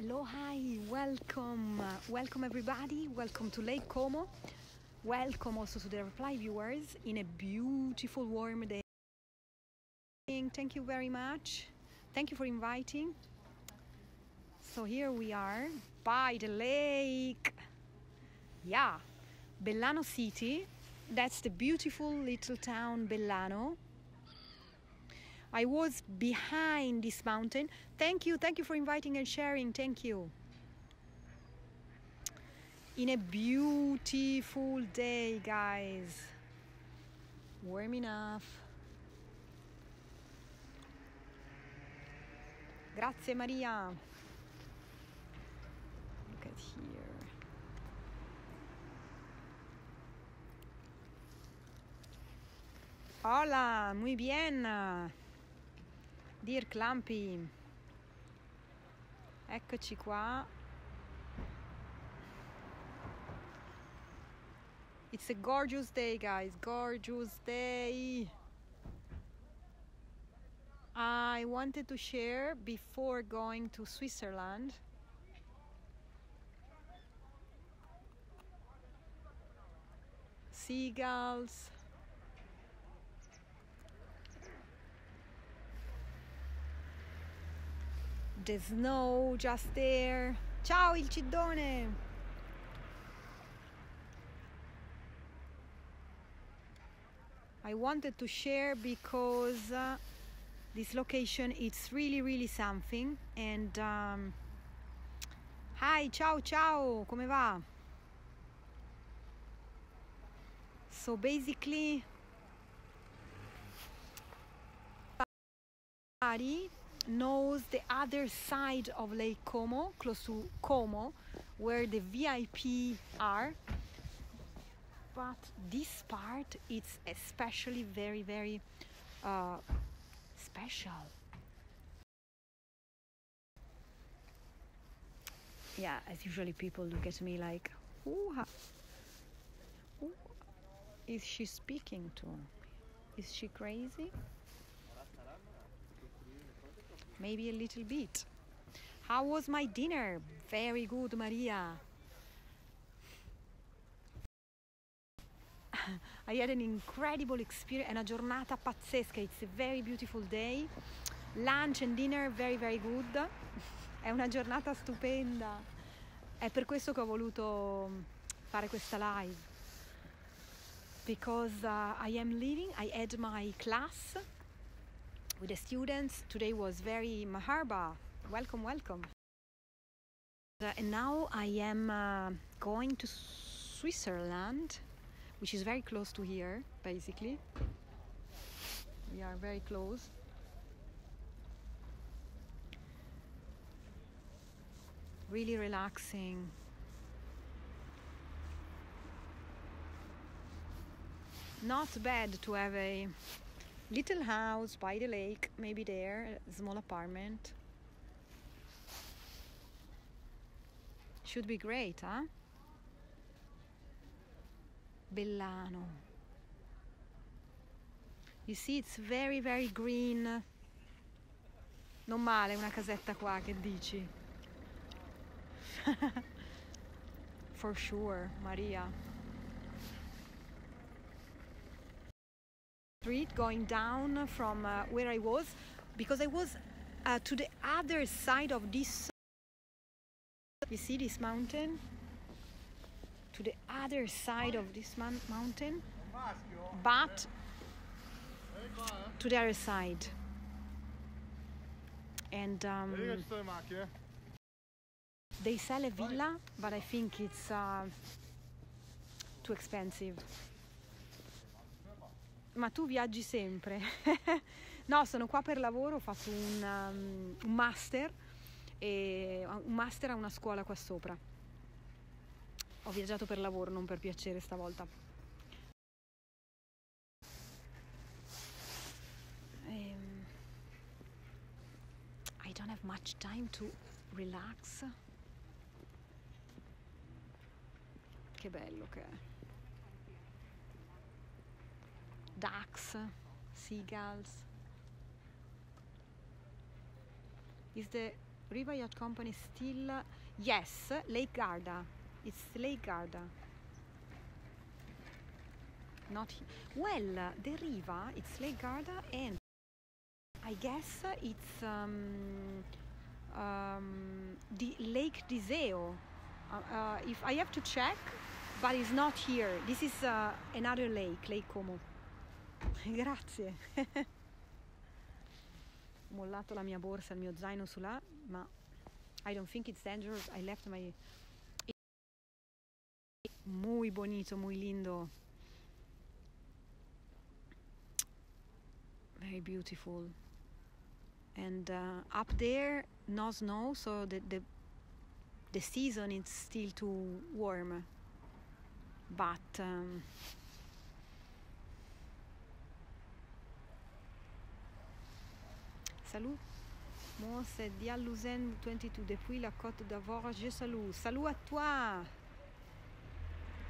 Hello, hi, welcome, uh, welcome everybody, welcome to Lake Como, welcome also to the reply viewers in a beautiful warm day. Thank you very much, thank you for inviting. So here we are by the lake, yeah. Bellano City, that's the beautiful little town Bellano. I was behind this mountain. Thank you, thank you for inviting and sharing. Thank you. In a beautiful day, guys. Warm enough. Grazie, Maria. Look at here. Hola, muy bien. Dear Clumpy. Eccoci qua. It's a gorgeous day, guys. Gorgeous day. I wanted to share before going to Switzerland. Seagulls. The snow just there. Ciao il Cidone. I wanted to share because uh, this location it's really really something and um, hi ciao ciao come va so basically knows the other side of Lake Como, close to Como, where the VIP are. But this part it's especially very very uh, special. Yeah, as usually people look at me like, who, who is she speaking to? Is she crazy? Maybe a little bit. How was my dinner? Very good, Maria. I had an incredible experience, una giornata pazzesca. It's a very beautiful day. Lunch and dinner very very good. È una giornata stupenda. È per questo che ho voluto fare questa live. Because uh, I am leaving, I had my class with the students. Today was very maharba. Welcome, welcome. Uh, and now I am uh, going to Switzerland, which is very close to here, basically. We are very close. Really relaxing. Not bad to have a little house by the lake, maybe there, small apartment. Should be great, huh? Bellano. You see, it's very, very green. Non male una casetta qua, che dici? For sure, Maria. Street going down from uh, where I was because I was uh, to the other side of this. You see this mountain? To the other side of this mountain, but to the other side. And um, they sell a villa, but I think it's uh, too expensive. Ma tu viaggi sempre? no, sono qua per lavoro, ho fatto un, um, un master, e, un master a una scuola qua sopra. Ho viaggiato per lavoro, non per piacere stavolta. Um, I don't have much time to relax. Che bello che è. Ducks, seagulls. Is the Riva Yacht Company still yes, Lake Garda. It's Lake Garda. Not well, the Riva. It's Lake Garda, and I guess it's um, um, the Lake Diseo. Uh, uh, if I have to check, but it's not here. This is uh, another lake, Lake Como. Grazie. Ho mollato la mia borsa, il mio zaino su là, ma I don't think it's dangerous. I left my muy bonito, muy lindo. Very beautiful. And uh, up there, no snow, so the, the the season is still too warm. But um, salut. Moi, c'est Dialouzen 22 depuis la Côte d'Ivoire. Je salue. Salut à toi.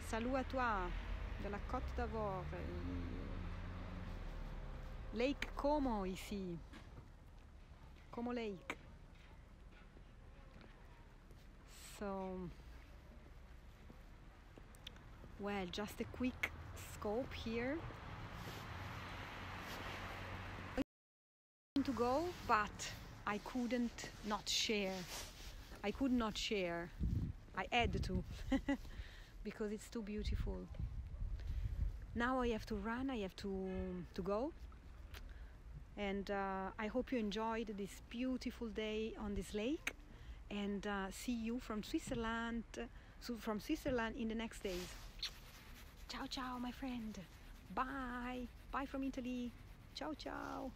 Salut à toi de la Côte d'Ivoire. Lake Como ici. Como Lake. So, well, just a quick scope here. Go, but I couldn't not share. I could not share. I had to because it's too beautiful. Now I have to run. I have to to go. And uh, I hope you enjoyed this beautiful day on this lake. And uh, see you from Switzerland. So from Switzerland in the next days. Ciao, ciao, my friend. Bye. Bye from Italy. Ciao, ciao.